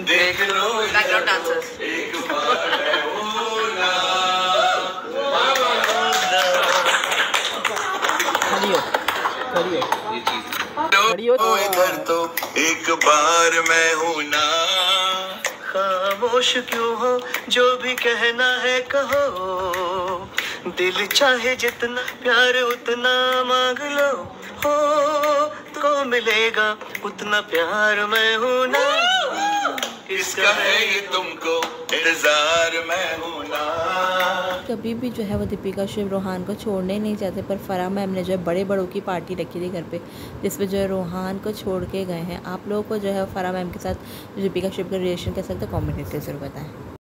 देख लो Background dancers. एक बार मैं हूँ ना खड़ी हो खड़ी हो खड़ी हो ओ इधर तो एक बार मैं हूँ ना। खामोश क्यों हो? जो भी कहना है कहो। दिल चाहे जितना प्यार उतना मांग लो। हो तो मिलेगा उतना प्यार मैं हूँ ना। है ये तुमको, इंतज़ार कभी भी जो है वो दीपिका शिव रोहान को छोड़ने नहीं चाहते पर फरा मैम ने जो है बड़े बड़ों की पार्टी रखी थी घर पे, जिसमें जो है रोहान को छोड़ के गए हैं। आप लोगों को जो है फरा मैम के साथ दीपिका शिव का रिलेशन कैसा लगता है? कॉमेंट करके ज़रूर बताएँ।